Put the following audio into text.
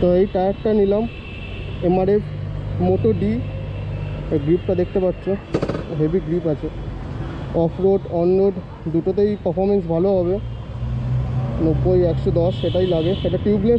তো এই টায়ারটা নিলাম এমআরএফ মোটো ডি গ্রিপটা দেখতে পাচ্ছ হেভি গ্রিপ আছে। অফ রোড অন রোড দুটোতেই পারফরমেন্স ভালো হবে। নব্বই, একশো দশ, সেটাই লাগে। এটা টিউবলেস